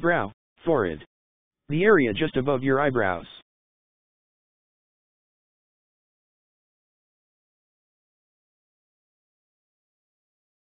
Brow, forehead. The area just above your eyebrows.